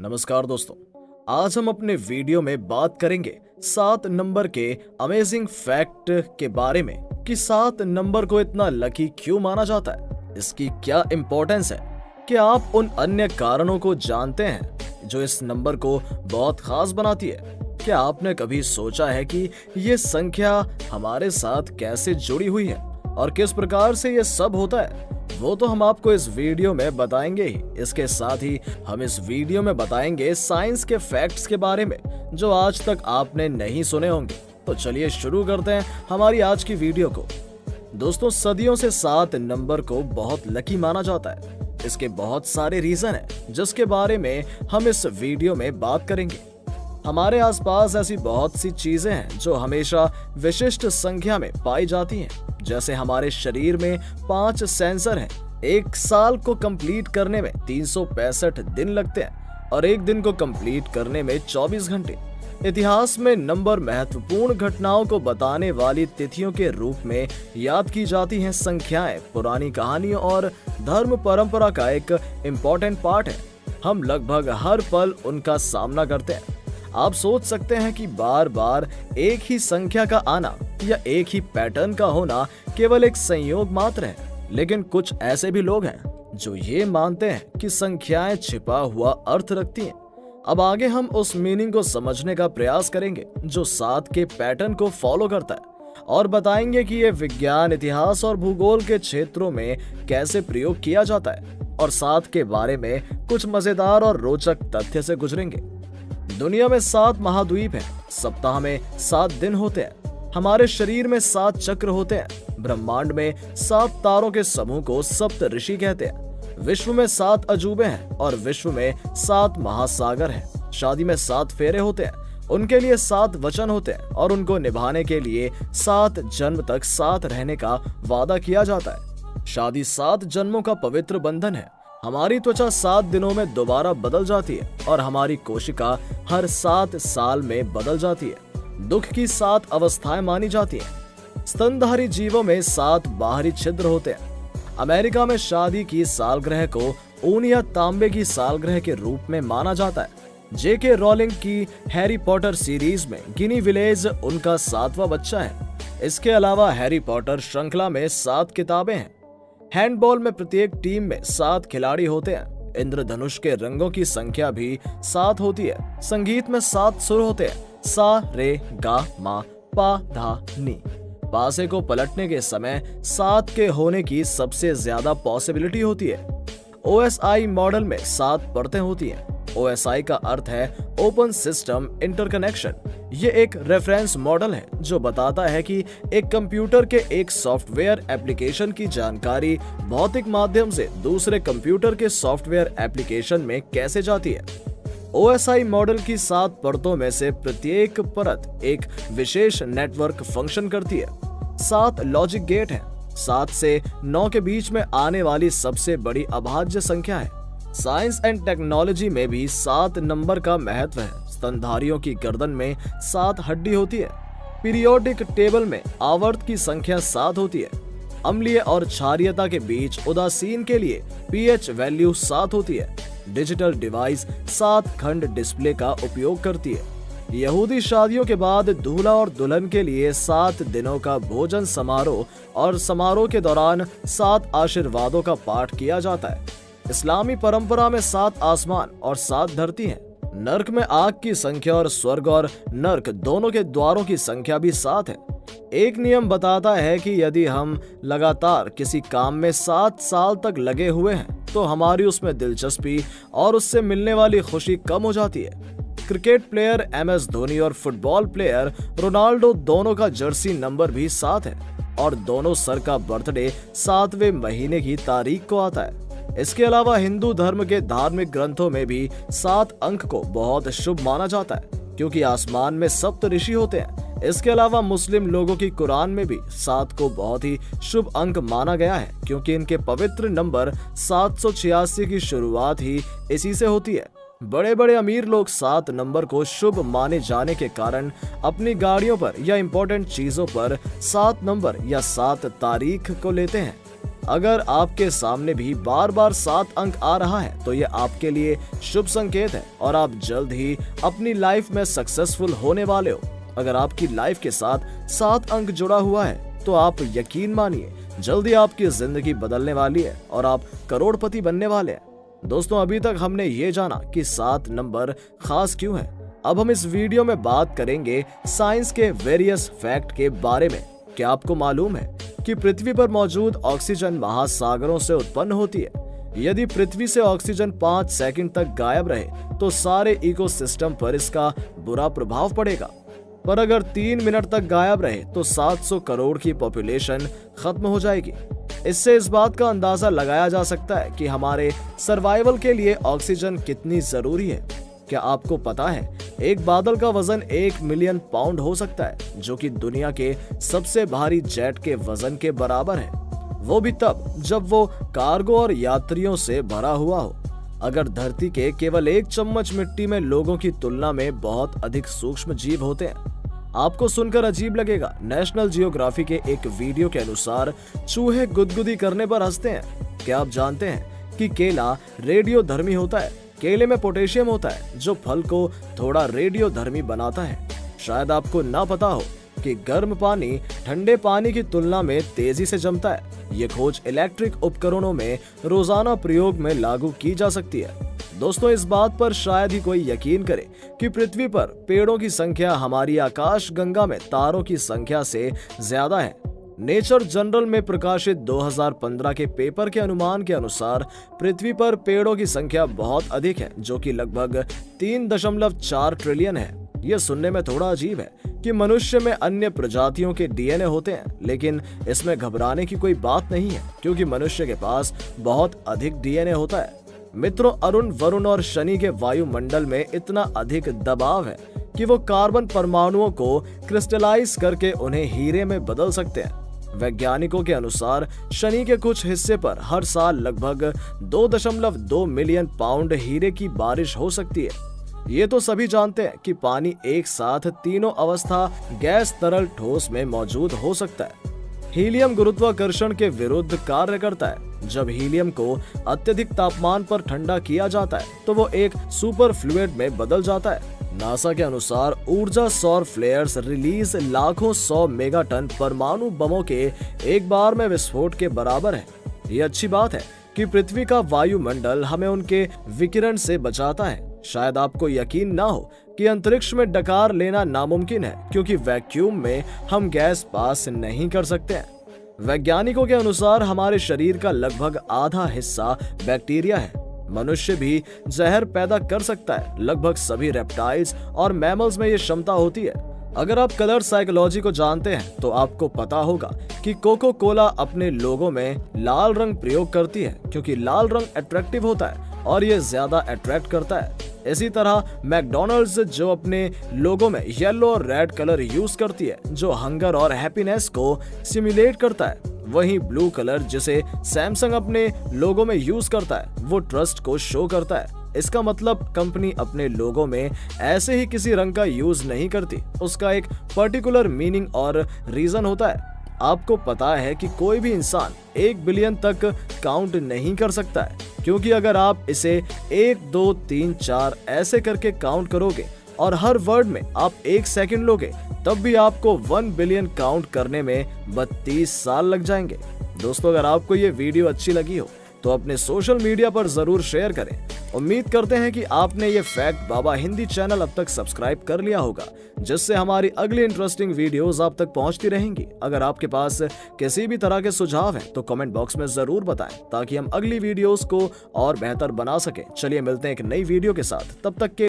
नमस्कार दोस्तों, आज हम अपने वीडियो में बात करेंगे सात नंबर के अमेजिंग फैक्ट के बारे में कि सात नंबर को इतना लकी क्यों माना जाता है? इसकी क्या इम्पोर्टेंस है? क्या आप उन अन्य कारणों को जानते हैं जो इस नंबर को बहुत खास बनाती है? क्या आपने कभी सोचा है कि ये संख्या हमारे साथ कैसे जुड़ी हुई है? और किस प्रकार से ये सब होता है? वो तो हम आपको इस वीडियो में बताएँगे ही। इसके साथ ही हम इस वीडियो में बताएँगे साइंस के फैक्ट्स के बारे में, जो आज तक आपने नहीं सुने होंगे। तो चलिए शुरू करते हैं हमारी आज की वीडियो को। दोस्तों, सदियों से सात नंबर को बहुत लकी माना जाता है। इसके बहुत सारे रीजन हैं, जिसके बारे में हम इस वीडियो में बात करेंगे। हमारे आसपास ऐसी बहुत सी चीज़ें हैं, जो हमेशा विशिष्ट संख्या में पाई जाती हैं। जैसे हमारे शरीर में पाँच सेंसर हैं। एक साल को कंप्लीट करने में तीन दिन लगते हैं और एक दिन को कंप्लीट करने में 24 घंटे। इतिहास में नंबर महत्वपूर्ण घटनाओं को बताने वाली तिथियों के रूप में याद की जाती हैं संख्याएँ। पुरानी कहानियों और धर्म परंपरा का एक इम्पोर्टेंट पार्ट है। हम लगभग हर पल उनका सामना करते हैं। आप सोच सकते हैं कि बार बार एक ही संख्या का आना या एक ही पैटर्न का होना केवल एक संयोग मात्र है। लेकिन कुछ ऐसे भी लोग हैं जो ये मानते हैं कि संख्याएँ छिपा हुआ अर्थ रखती हैं। अब आगे हम उस मीनिंग को समझने का प्रयास करेंगे जो सात के पैटर्न को फॉलो करता है और बताएँगे कि ये विज्ञान, इतिहास और भूगोल के क्षेत्रों में कैसे प्रयोग किया जाता है और सात के बारे में कुछ मज़ेदार और रोचक तथ्य से गुजरेंगे। दुनिया में सात महाद्वीप हैं। सप्ताह में सात दिन होते हैं। हमारे शरीर में सात चक्र होते हैं। ब्रह्मांड में सात तारों के समूह को सप्त ऋषि कहते हैं। विश्व में सात अजूबे हैं और विश्व में सात महासागर हैं। शादी में सात फेरे होते हैं, उनके लिए सात वचन होते हैं और उनको निभाने के लिए सात जन्म तक साथ रहने का वादा किया जाता है। शादी सात जन्मों का पवित्र बंधन है। हमारी त्वचा सात दिनों में दोबारा बदल जाती है और हमारी कोशिका हर सात साल में बदल जाती है। दुख की सात अवस्थाएँ मानी जाती हैं। स्तनधारी जीवों में सात बाहरी छिद्र होते हैं। अमेरिका में शादी की सालग्रह को ऊन या तांबे की सालग्रह के रूप में माना जाता है। जेके रोलिंग की हैरी पॉटर सीरीज़ में गिनी विलेज उनका सातवां बच्चा है। इसके अलावा हैरी पॉटर श्रृंखला में सात किताबें हैं। हैंडबॉल में प्रत्येक टीम में सात खिलाड़ी होते हैं। इंद्रधनुष के रंगों की संख्या भी सात होती है। संगीत में सात सुर होते हैं। सा, रे, गा, मा, पा, धा, नी। पासे को पलटने के समय सात के होने की सबसे ज़्यादा पॉसिबिलिटी होती है। ओएसआई मॉडल में सात परतें होती हैं। ओएसआई का अर्थ है ओपन सिस्टम इंटरकनेक्शन ये एक रेफरेंस मॉडल है, जो बताता है कि एक कंप्यूटर के एक सॉफ्टवेयर एप्लीकेशन की जानकारी भौतिक माध्यम से दूसरे कंप्यूटर के सॉफ्टवेयर एप्लीकेशन में कैसे जाती है। OSI मॉडल की सात परतों में से प्रत्येक परत एक विशेष नेटवर्क फ़ंक्शन करती है। सात लॉजिक गेट हैं। सात से नौ के बीच में आने वाली सबसे बड़ी अभाज्य संख्या है। साइंस एंड टेक्नोलॉजी में भी सात नंबर का महत्व है। स्तनधारियों की गर्दन में सात हड्डी होती है। पीरियोडिक टेबल में आवर्त की संख्या सात होती है। अम्लीय और क्षारियता के बीच उदासीन के लिए पीएच वैल्यू सात होती है। डिजिटल डिवाइस सात खंड डिस्प्ले का उपयोग करती है। यहूदी शादियों के बाद दूल्हा और दुल्हन के लिए सात दिनों का भोजन समारोह और समारोह के दौरान सात आशीर्वादों का पाठ किया जाता है। इस्लामी परंपरा में सात आसमान और सात धरती हैं। नर्क में आग की संख्या और स्वर्ग और नर्क दोनों के द्वारों की संख्या भी सात है। एक नियम बताता है कि यदि हम लगातार किसी काम में सात साल तक लगे हुए हैं तो हमारी उसमें दिलचस्पी और उससे मिलने वाली खुशी कम हो जाती है। Cricket player M S Dhoni और फुटबॉल प्लेयर रोनाल्डो दोनों का जर्सी नंबर भी सात है और दोनों सर का बर्थडे सातवें महीने की तारीख को आता है। इसके अलावा हिंदू धर्म के धार्मिक ग्रंथों में भी सात अंक को बहुत शुभ माना जाता है, क्योंकि आसमान में सप्त ऋषि होते हैं। इसके अलावा मुस्लिम लोगों की कुरान में भी सात को बहुत ही शुभ अंक माना गया है, क्योंकि इनके पवित्र नंबर सात सौ छियासी की शुरुआत ही इसी से होती है। बड़े बड़े अमीर लोग सात नंबर को शुभ माने जाने के कारण अपनी गाड़ियों पर या इम्पोर्टेंट चीज़ों पर सात नंबर या सात तारीख को लेते हैं। अगर आपके सामने भी बार बार सात अंक आ रहा है तो ये आपके लिए शुभ संकेत है और आप जल्द ही अपनी लाइफ में सक्सेसफुल होने वाले हो। अगर आपकी लाइफ के साथ सात अंक जुड़ा हुआ है तो आप यकीन मानिए, जल्दी आपकी ज़िंदगी बदलने वाली है और आप करोड़पति बनने वाले हैं। दोस्तों, अभी तक हमने ये जाना कि सात नंबर खास क्यों है। अब हम इस वीडियो में बात करेंगे साइंस के वेरियस फैक्ट के बारे में। क्या आपको मालूम है कि पृथ्वी पर मौजूद ऑक्सीजन महासागरों से उत्पन्न होती है। यदि पृथ्वी से ऑक्सीजन पाँच सेकंड तक गायब रहे तो सारे इकोसिस्टम पर इसका बुरा प्रभाव पड़ेगा। पर अगर तीन मिनट तक गायब रहे तो 700 करोड़ की पॉपुलेशन खत्म हो जाएगी। इससे इस बात का अंदाज़ा लगाया जा सकता है कि हमारे सर्वाइवल के लिए ऑक्सीजन कितनी ज़रूरी है। क्या आपको पता है, एक बादल का वज़न एक मिलियन पाउंड हो सकता है, जो कि दुनिया के सबसे भारी जेट के वज़न के बराबर है। वो भी तब, जब वो कार्गो और यात्रियों से भरा हुआ हो। अगर धरती के केवल एक चम्मच मिट्टी में लोगों की तुलना में बहुत अधिक सूक्ष्म जीव होते हैं। आपको सुनकर अजीब लगेगा, नेशनल जियोग्राफी के एक वीडियो के अनुसार चूहे गुदगुदी करने पर हँसते हैं। क्या आप जानते हैं कि केला रेडियो धर्मी होता है? केले में पोटेशियम होता है, जो फल को थोड़ा रेडियो धर्मी बनाता है। शायद आपको ना पता हो कि गर्म पानी ठंडे पानी की तुलना में तेज़ी से जमता है। ये खोज इलेक्ट्रिक उपकरणों में रोज़ाना प्रयोग में लागू की जा सकती है। दोस्तों, इस बात पर शायद ही कोई यकीन करे कि पृथ्वी पर पेड़ों की संख्या हमारी आकाश गंगा में तारों की संख्या से ज़्यादा है। नेचर जनरल में प्रकाशित 2015 के पेपर के अनुमान के अनुसार पृथ्वी पर पेड़ों की संख्या बहुत अधिक है, जो कि लगभग तीन दशमलव चार ट्रिलियन है। यह सुनने में थोड़ा अजीब है कि मनुष्य में अन्य प्रजातियों के डीएनए होते हैं, लेकिन इसमें घबराने की कोई बात नहीं है, क्योंकि मनुष्य के पास बहुत अधिक डीएनए होता है। मित्रों, अरुण, वरुण और शनि के वायुमंडल में इतना अधिक दबाव है कि वो कार्बन परमाणुओं को क्रिस्टलाइज करके उन्हें हीरे में बदल सकते हैं। वैज्ञानिकों के अनुसार, शनि के कुछ हिस्से पर हर साल लगभग 2.2 मिलियन पाउंड हीरे की बारिश हो सकती है। ये तो सभी जानते हैं कि पानी एक साथ तीनों अवस्था गैस तरल ठोस में मौजूद हो सकता है। हीलियम गुरुत्वाकर्षण के विरुद्ध कार्य करता है। जब हीलियम को अत्यधिक तापमान पर ठंडा किया जाता है तो वो एक सुपर फ्लूड में बदल जाता है। नासा के अनुसार ऊर्जा सौर फ्लेयर्स रिलीज़ लाखों सौ मेगाटन परमाणु बमों के एक बार में विस्फोट के बराबर है। ये अच्छी बात है कि पृथ्वी का वायुमंडल हमें उनके विकिरण से बचाता है। शायद आपको यकीन ना हो कि अंतरिक्ष में डकार लेना नामुमकिन है, क्योंकि वैक्यूम में हम गैस पास नहीं कर सकते हैं। वैज्ञानिकों के अनुसार हमारे शरीर का लगभग आधा हिस्सा बैक्टीरिया है। मनुष्य भी जहर पैदा कर सकता है। लगभग सभी रेप्टाइल्स और मैमल्स में ये क्षमता होती है। अगर आप कलर साइकोलॉजी को जानते हैं तो आपको पता होगा कि कोको कोला अपने लोगों में लाल रंग प्रयोग करती है, क्योंकि लाल रंग अट्रैक्टिव होता है और ये ज़्यादा अट्रैक्ट करता है। इसी तरह मैकडोनल्ड्स जो अपने लोगों में येलो और रेड कलर यूज़ करती है, जो हंगर और हैप्पीनेस को सिमुलेट करता है, वहीं ब्लू कलर जिसे सैमसंग अपने लोगो में यूज़ करता है, वो ट्रस्ट को शो करता है। इसका मतलब कंपनी अपने लोगों में ऐसे ही किसी रंग का यूज़ नहीं करती, उसका एक पर्टिकुलर मीनिंग और रीजन होता है। आपको पता है कि कोई भी इंसान एक बिलियन तक काउंट नहीं कर सकता है। क्योंकि अगर आप इसे एक, दो, तीन, चार ऐसे करके काउंट करोगे और हर वर्ड में आप एक सेकंड लोगे, तब भी आपको वन बिलियन काउंट करने में बत्तीस साल लग जाएँगे। दोस्तों, अगर आपको ये वीडियो अच्छी लगी हो तो अपने सोशल मीडिया पर ज़रूर शेयर करें। उम्मीद करते हैं कि आपने ये फैक्ट बाबा हिंदी चैनल अब तक सब्सक्राइब कर लिया होगा, जिससे हमारी अगली इंटरेस्टिंग वीडियोस आप तक पहुँचती रहेंगी। अगर आपके पास किसी भी तरह के सुझाव हैं तो कमेंट बॉक्स में ज़रूर बताएँ, ताकि हम अगली वीडियोस को और बेहतर बना सके। चलिए मिलते हैं एक नई वीडियो के साथ। तब तक के